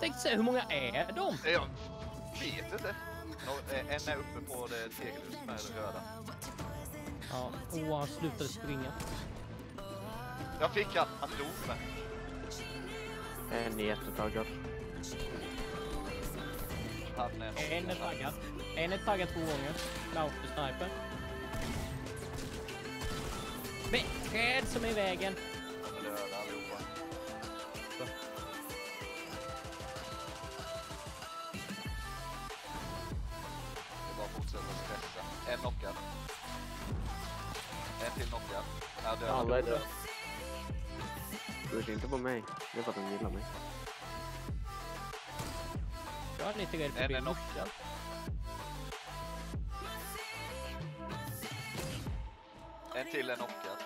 Tänkte säga, hur många är de? Jag vet inte. Eh, En är uppe på det tegelhuset med det röda. Ja, och han slutade springa. Jag fick han, han dog med. En är jättetaggad. Han är En är taggad. En är taggad två gånger. Lauf sniper. Men träd som är i vägen. Knockad. En till knockad. Ja, död. Alla är döda. Skyll inte på mig. Det är för att de gillar mig. Jag är lite rädd för En är knockad. En till är knockad.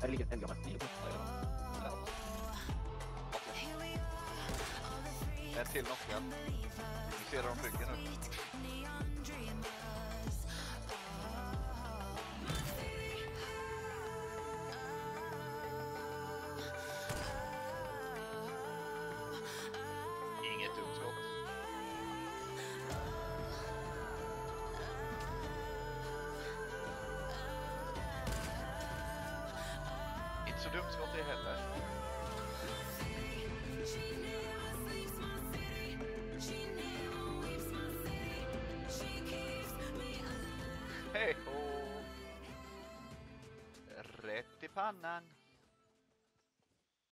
Här ligger en gammal. En till knockad. Nu ser de ryggen nu. Inget dumt skott. Inte så dumt skott det heller. Rätt i pannan.